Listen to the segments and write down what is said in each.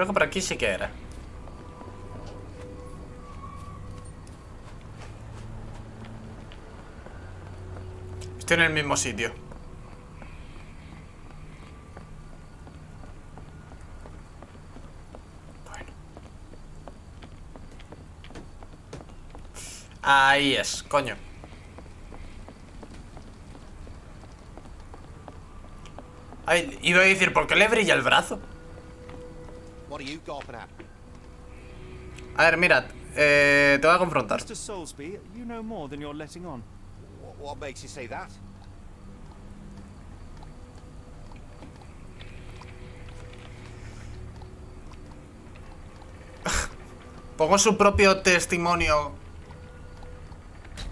Creo que por aquí sí que era. Estoy en el mismo sitio. Ahí es, coño. Ay, iba a decir, ¿por qué le brilla el brazo? A ver, mirad, eh, te voy a confrontar. Mr. Soulsby, you know more than you're letting on. What, what makes you say that? Pongo su propio testimonio.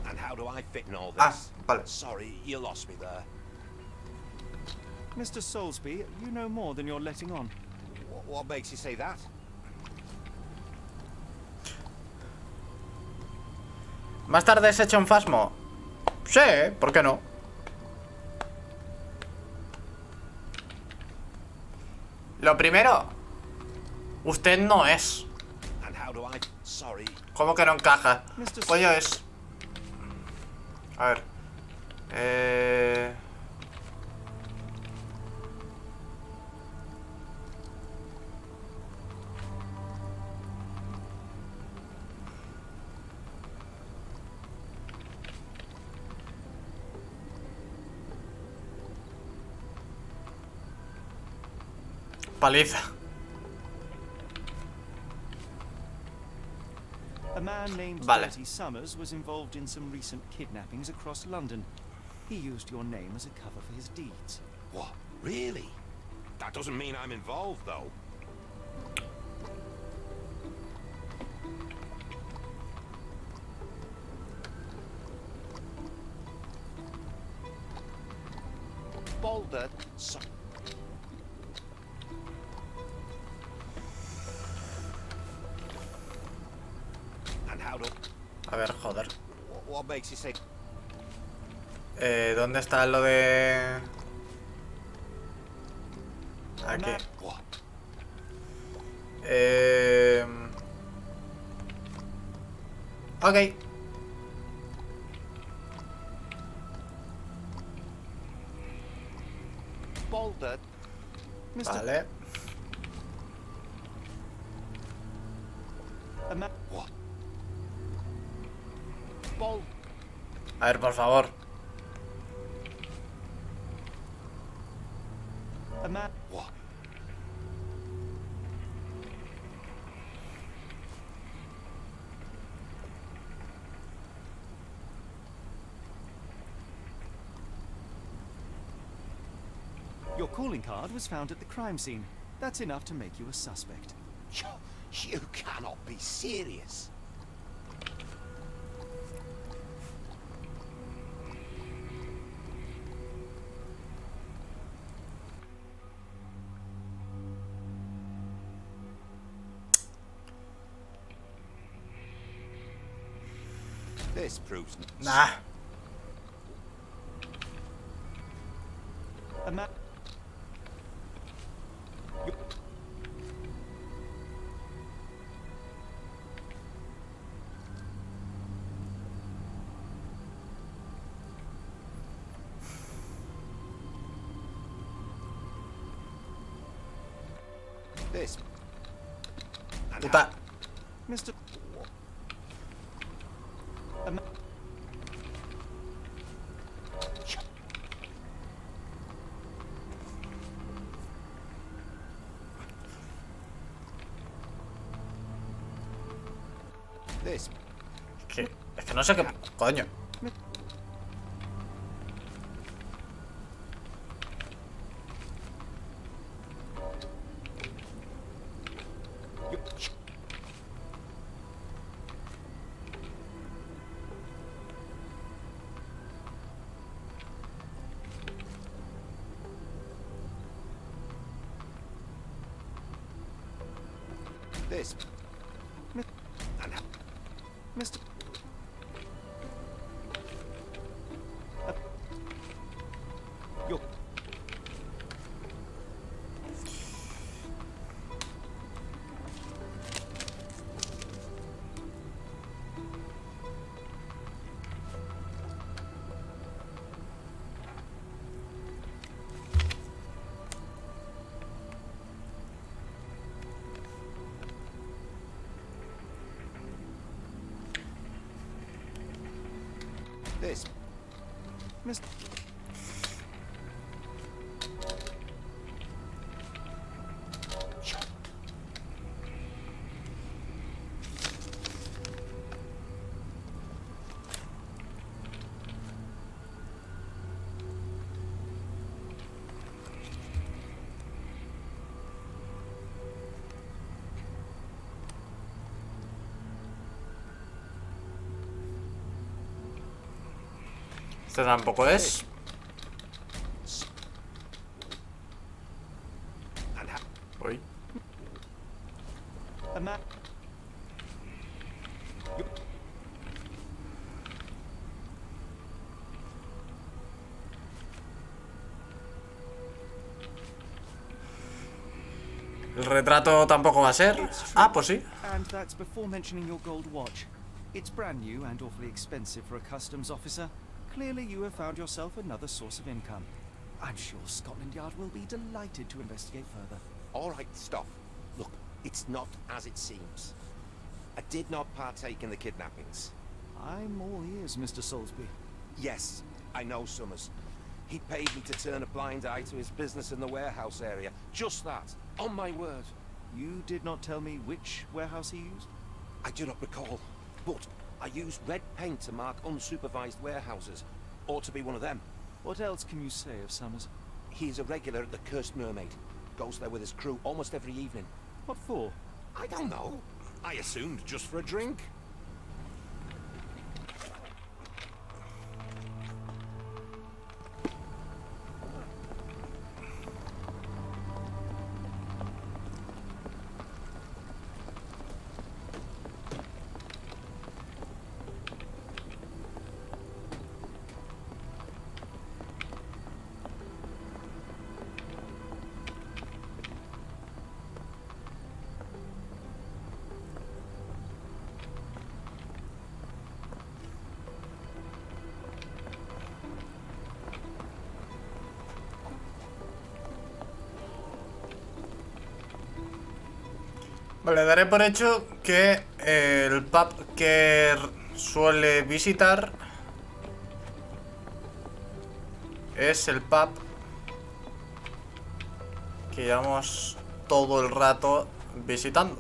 And how do I fit in all this? Ah, vale. Sorry, you lost me there. Mr. Soulsby, you know more than you're letting on. What, makes you say that? ¿Más tarde se echa un fasmo? Sí, ¿por qué no? Lo primero, usted no es. And how do I... Sorry. ¿Cómo que no encaja? Mr. Coño es. A ver. Eh... Paliza. A man named Vale. Bertie Summers was involved in some recent kidnappings across London. He used your name as a cover for his deeds. What? Really? That doesn't mean I'm involved, though. Boulder. So Eh, ¿Dónde está lo de...? Aquí. Eh... Vale. Ver, por favor. a man. What? Your calling card was found at the crime scene. That's enough to make you a suspect. You, you cannot be serious. This proves n- Nah. A man. this. And Puta. Mr. Coño. This. This. Miss. Este tampoco es. Uy. El retrato tampoco va a ser. Ah, pues sí. And that's before mentioning your gold watch. It's brand new and awfully expensive for a customs officer. Clearly, you have found yourself another source of income. I'm sure Scotland Yard will be delighted to investigate further. All right, stop. Look, it's not as it seems. I did not partake in the kidnappings. I'm all ears, Mr. Soulsby. Yes, I know Summers. He paid me to turn a blind eye to his business in the warehouse area. Just that. On my word. You did not tell me which warehouse he used? I do not recall. But I use red paint to mark unsupervised warehouses. Ought to be one of them. What else can you say of Summers? He's a regular at the Cursed Mermaid. Goes there with his crew almost every evening. What for? I don't know. I assumed just for a drink. Vale, daré por hecho que eh, el pub que suele visitar es el pub que llevamos todo el rato visitando.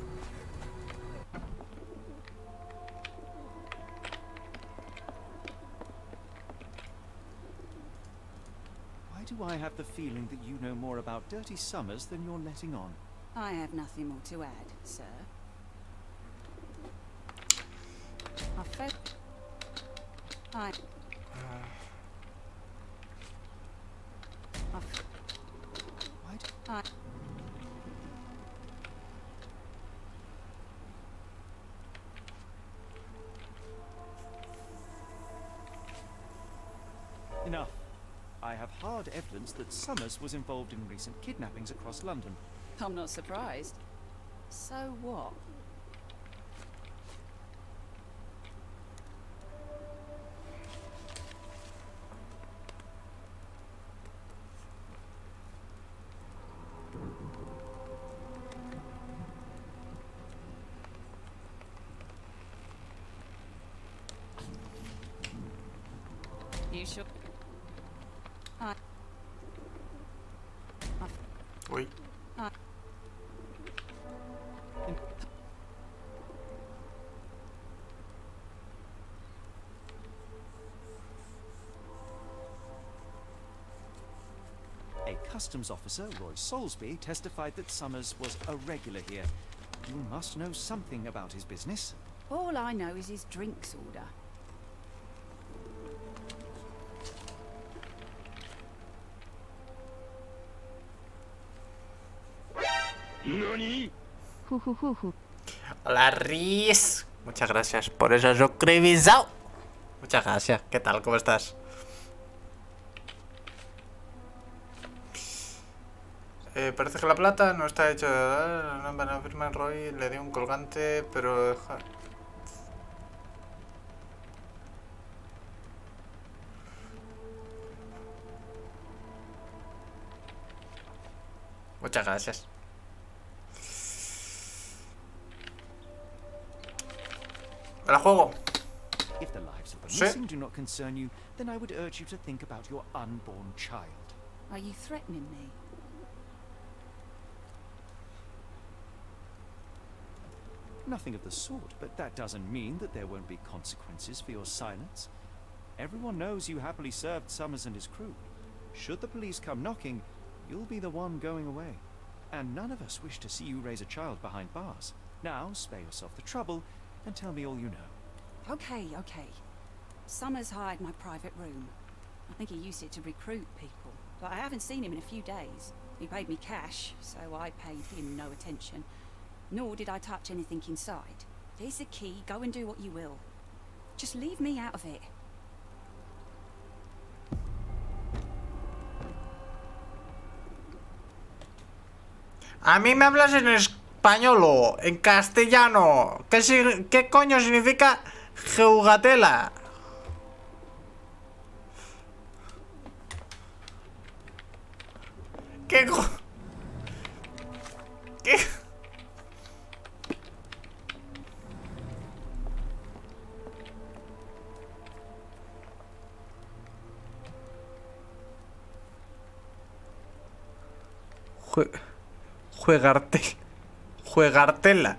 Why do I have the feeling that you know more about Dirty Summers than you're letting on? I have nothing more to add, sir. I felt... I... I... f- Why. I... Enough. I have hard evidence that Summers was involved in recent kidnappings across London. I'm not surprised. So what? You sure? Customs officer, Roy Soulsby, testified that Summers was a regular here. You must know something about his business. All I know is his drinks order. Hola, Riz. Muchas gracias por eso suscribizado. Muchas gracias. ¿Qué tal? ¿Cómo estás? Eh, parece que la plata no está hecha de... No, no, firma Roy, le dio un colgante, pero... deja- Muchas gracias. Me la juego. If the lives of the missing do not concern you, then I would urge you to think about your unborn child. Are you threatening me? Nothing of the sort, but that doesn't mean that there won't be consequences for your silence. Everyone knows you happily served Summers and his crew. Should the police come knocking, you'll be the one going away. And none of us wish to see you raise a child behind bars. Now, spare yourself the trouble and tell me all you know. Okay, okay. Summers hired my private room. I think he used it to recruit people, but I haven't seen him in a few days. He paid me cash, so I paid him no attention. Nor did I touch anything inside. Here's the key, go and do what you will. Just leave me out of it. A mí me hablas en español en castellano. ¿Qué, qué coño significa geugatela? ¿Qué co... ¿Qué? Jue... Juegarte. Juegartela.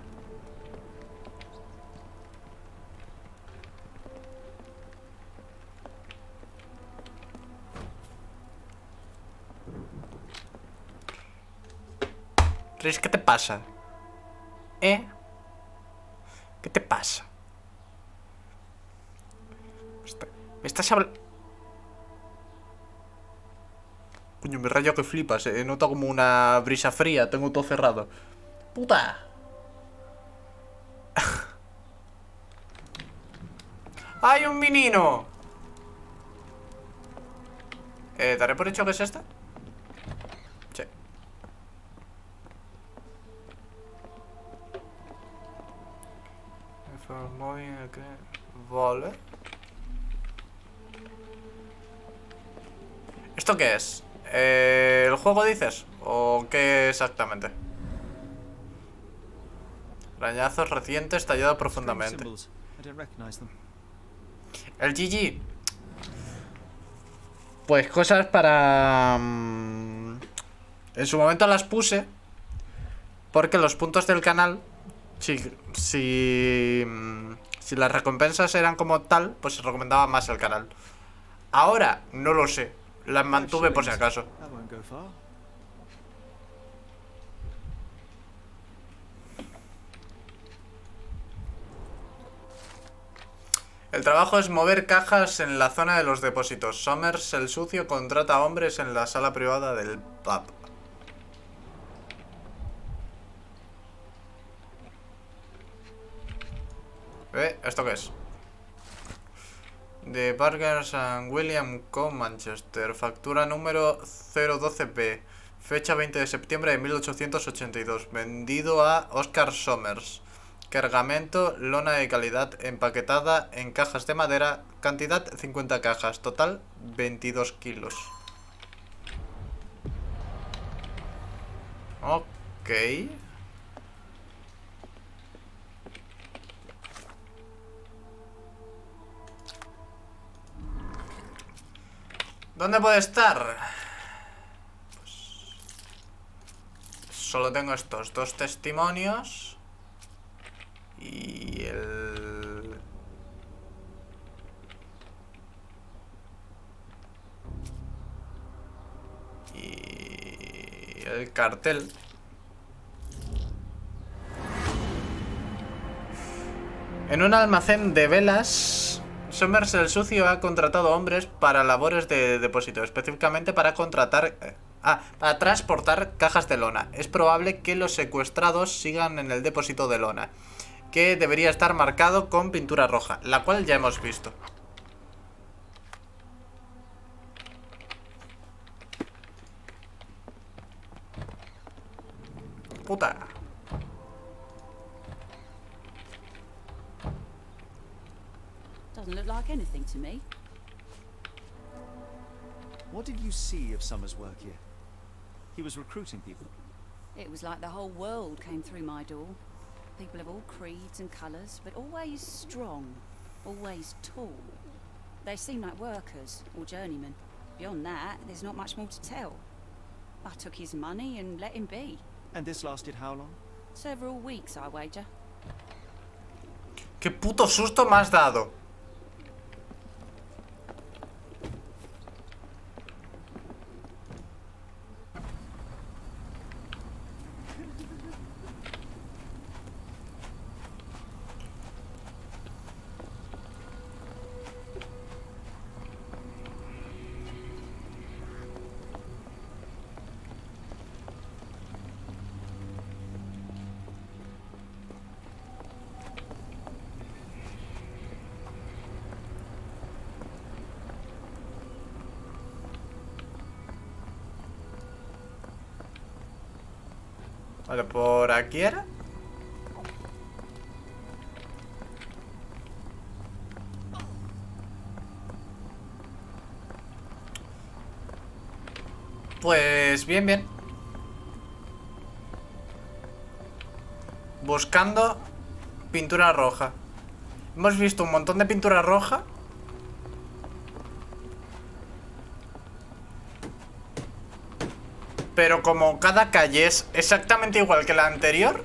¿qué te pasa? ¿Eh? ¿Qué te pasa? ¿Me estás hablando? Coño, me rayo que flipas, eh. Noto como una brisa fría, tengo todo cerrado. ¡Puta! ¡Hay un menino! Eh, ¿daré por hecho que es esta? Sí. Vale. ¿Esto qué es? Eh, ¿El juego dices? ¿O qué exactamente? Arañazos recientes tallado profundamente. El GG. Pues cosas para... mm, En su momento las puse. Porque los puntos del canal... Si... Si... mm, Si las recompensas eran como tal, pues se recomendaba más el canal. Ahora, no lo sé. Las mantuve por si acaso. That won't go far. El trabajo es mover cajas en la zona de los depósitos. Somers, el sucio, contrata hombres en la sala privada del pub. ¿Eh? ¿Esto qué es? De Burgers and William Co. Manchester. Factura número 012B. Fecha 20 de septiembre de 1882. Vendido a Oscar Somers. Cargamento, lona de calidad, empaquetada en cajas de madera. Cantidad 50 cajas. Total 22 kilos. Ok. ¿Dónde puede estar? Pues, solo tengo estos dos testimonios. Y el... Y el cartel. En un almacén de velas, Somers el Sucio ha contratado hombres para labores de depósito, específicamente para contratar... eh, Ah, para transportar cajas de lona. Es probable que los secuestrados sigan en el depósito de lona, que debería estar marcado con pintura roja, la cual ya hemos visto. Puta. Doesn't look like anything to me. What did you see of Summer's work here? He was recruiting people. It was like the whole world came through my door. People of all creeds and colours, but always strong, always tall. They seem like workers or journeymen. Beyond that, there's not much more to tell. I took his money and let him be. And this lasted how long? Several weeks, I wager. ¿Qué puto susto me has dado? Vale, por aquí era. Pues bien, bien. Buscando pintura roja. Hemos visto un montón de pintura roja. Pero como cada calle es exactamente igual que la anterior.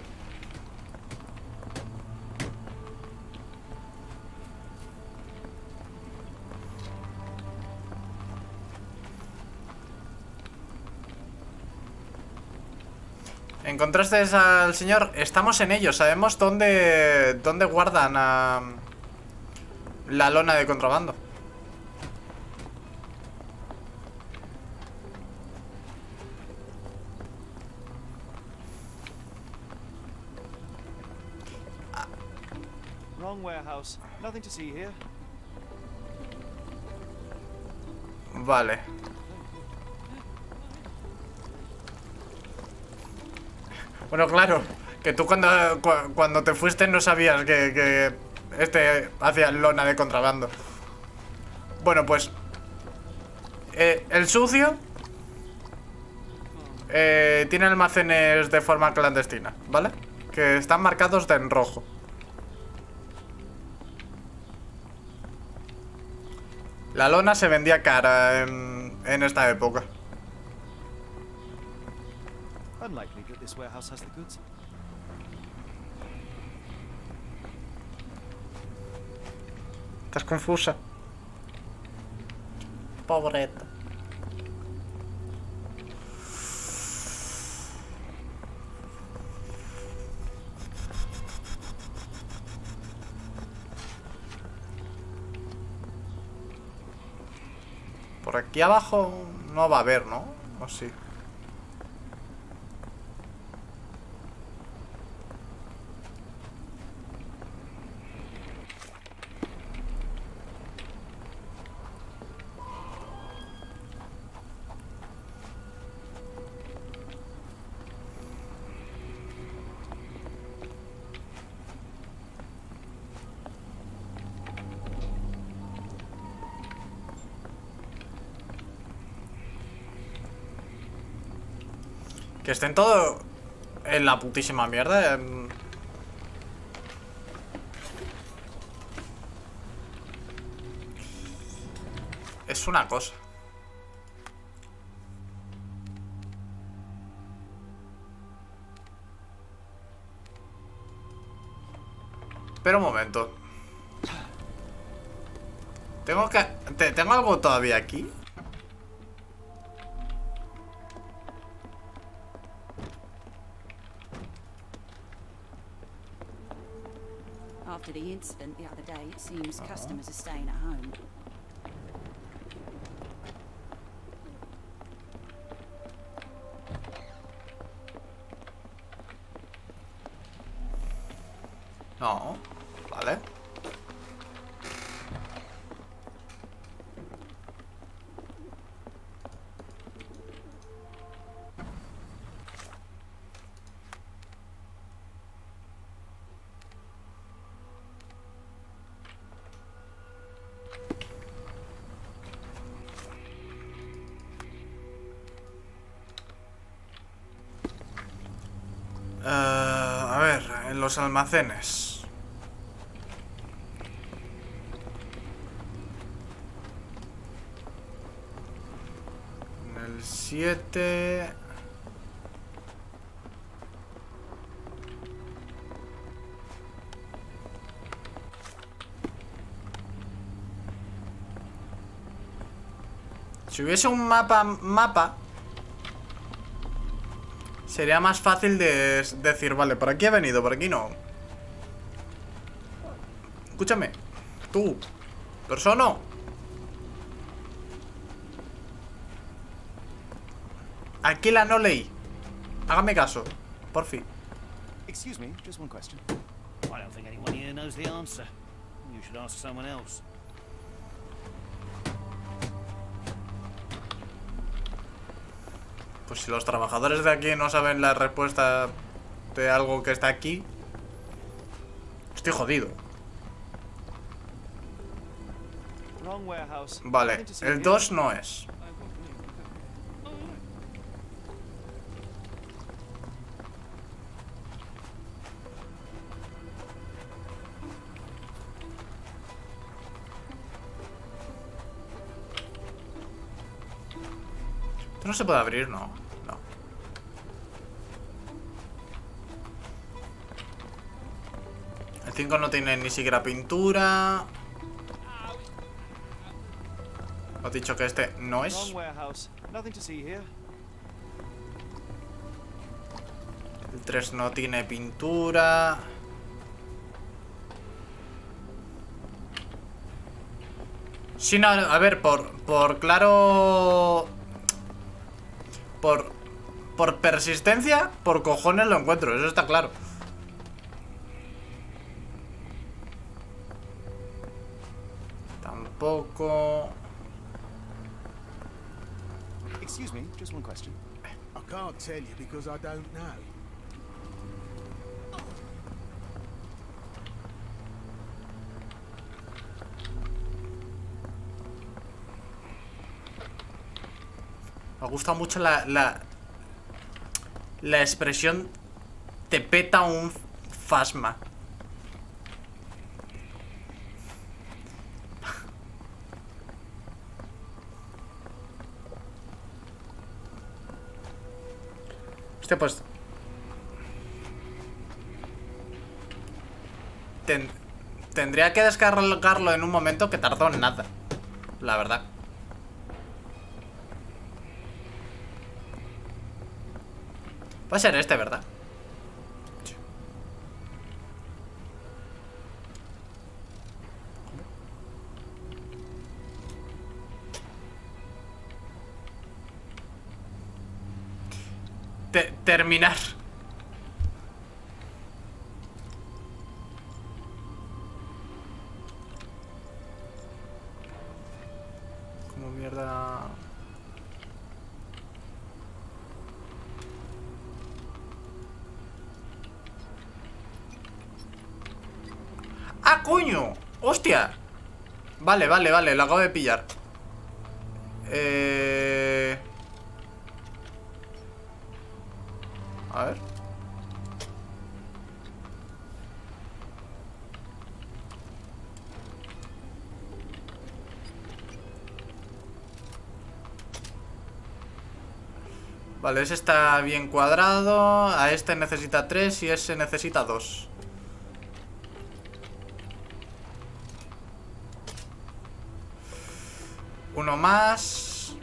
¿Encontraste al señor? Estamos en ello, sabemos dónde, dónde guardan a la lona de contrabando. Wrong warehouse. Nothing to see here. Vale. Bueno, claro, que tú cuando, cu- cuando te fuiste no sabías que, que este hacía lona de contrabando. Bueno, pues... eh, el sucio... eh, tiene almacenes de forma clandestina, ¿vale? Que están marcados de en rojo. La lona se vendía cara en, en esta época. Estás confusa. Pobreta. Por aquí abajo no va a haber, ¿no? ¿O sí? Que estén todo en la putísima mierda. em. Es una cosa. Pero un momento. Tengo que... te- ¿Tengo algo todavía aquí? After the incident the other day, it seems uh-huh. customers are staying at home. No. almacenes. El Si hubiese un mapa mapa Sería más fácil de decir, vale, por aquí he venido, por aquí no Escúchame Tú Persona Aquí la no leí Hágame caso Por fin Excuse me, just one question. I don't think anyone here knows the answer. You should ask someone else. Pues si los trabajadores de aquí no saben la respuesta de algo que está aquí Estoy jodido. Vale, el here. 2 no es no se puede abrir, no. 5 no tiene ni siquiera pintura. Os he dicho que este no es. El 3 no tiene pintura. Sí, no, a ver, por, por claro... Por, por persistencia, por cojones lo encuentro, eso está claro. Tampoco... Excuse me, just one question. I can't tell you because I don't know. Me gusta mucho la, la, la expresión te peta un fasma. Hostia, pues... Ten- tendría que descargarlo en un momento que tardó nada. La verdad. Va a ser este, ¿verdad? Terminar. Como mierda. ¡Ah, coño! ¡Hostia! Vale, vale, vale, lo acabo de pillar. Eh... Vale, ese está bien cuadrado. A este necesita 3 y ese necesita 2. Uno más.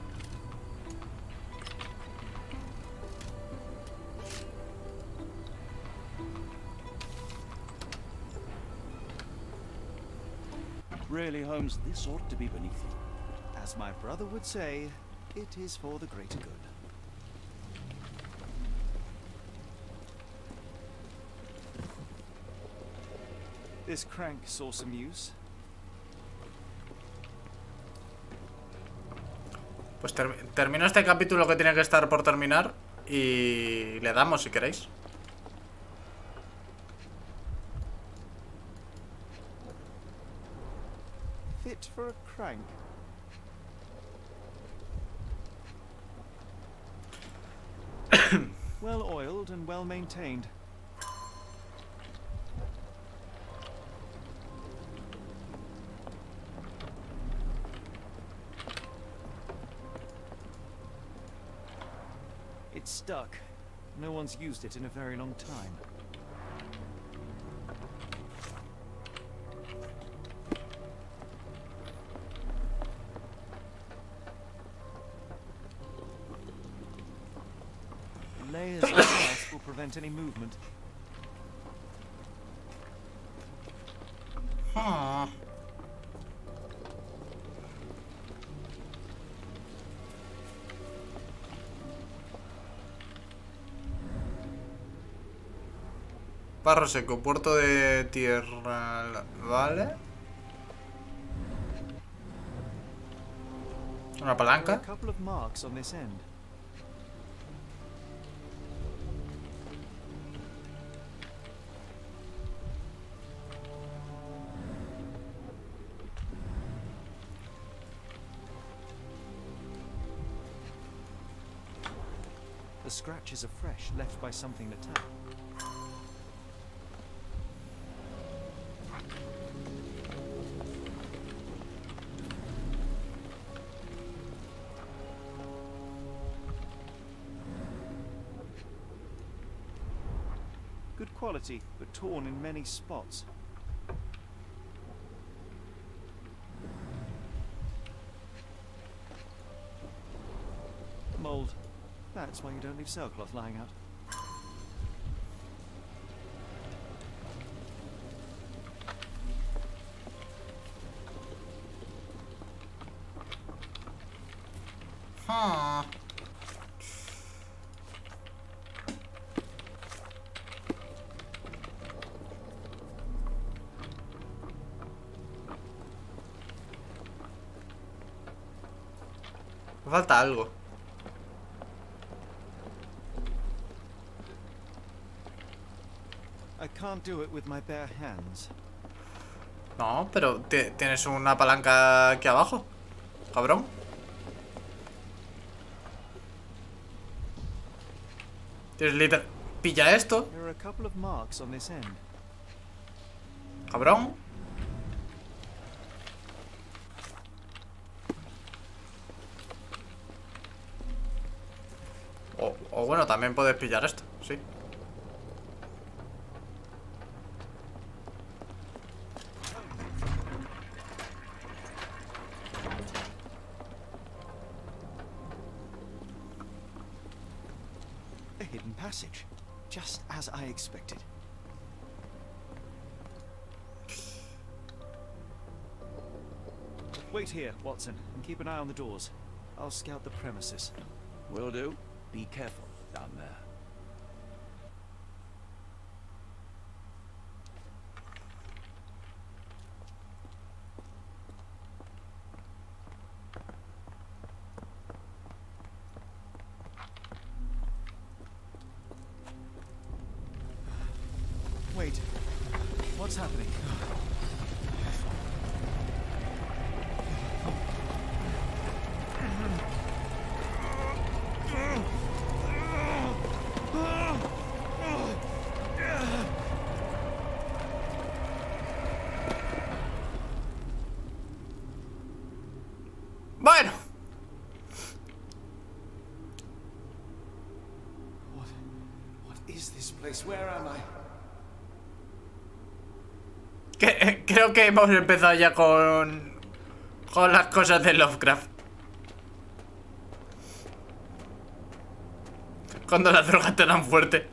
Really, Holmes, this ought to be beneath you. As my brother would say, it is for the greater good. This crank saw some use. Pues ter- termino este capítulo que tiene que estar por terminar y le damos si queréis. Fit for a crank. well oiled and well maintained. Stuck. No one's used it in a very long time. Layers of glass will prevent any movement. Barro seco, puerto de tierra. Vale. Una palanca. The scratches are fresh, left by something tap. Torn in many spots. Mold. That's why you don't leave sailcloth lying out. Hands. No, pero ti- tienes una palanca aquí abajo. Cabrón. Tienes liter... Pilla esto, There O, o bueno, también puedes pillar esto, sí. A hidden passage. Just as I expected. Wait here, Watson, and keep an eye on the doors. I'll scout the premises. Will do. Be careful down there. Wait. What's happening? Bueno, What? What is this place? Where am I? Creo que hemos empezado ya con... Con las cosas de Lovecraft. Cuando la droga te dan fuerte.